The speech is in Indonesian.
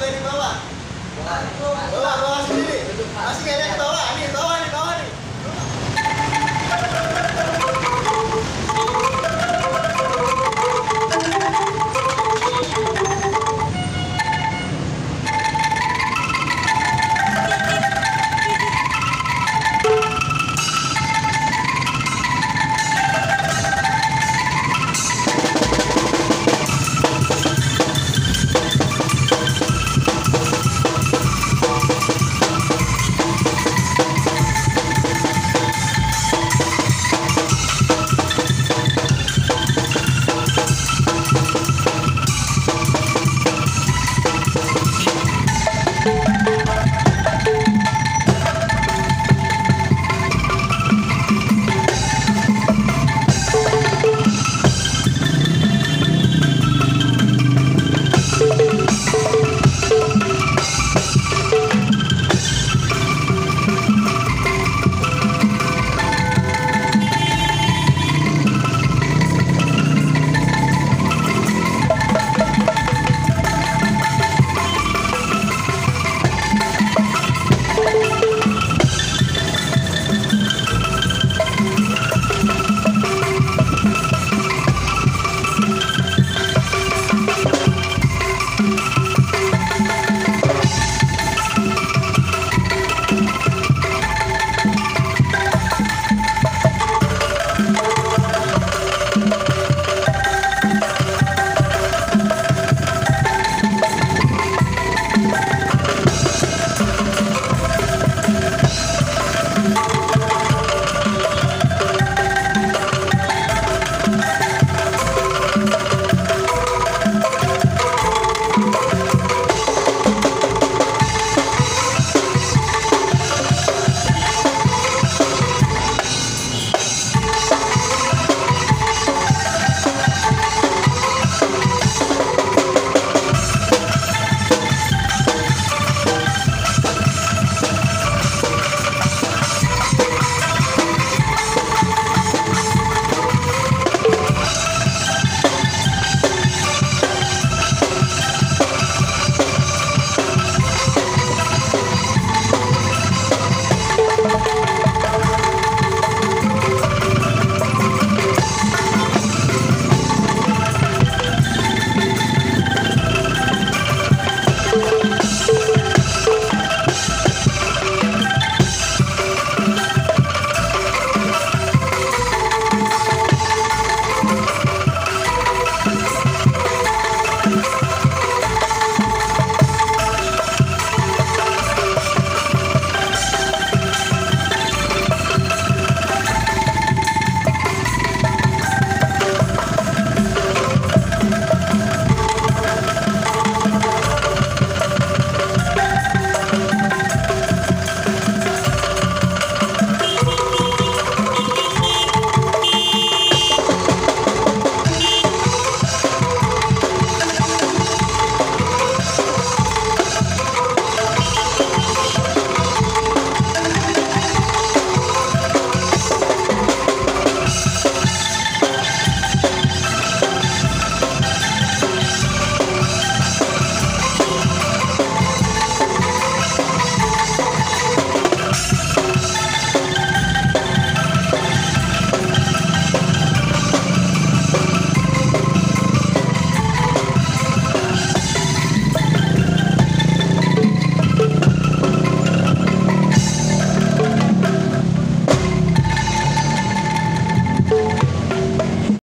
tulis juga di bawah. Bawah bawah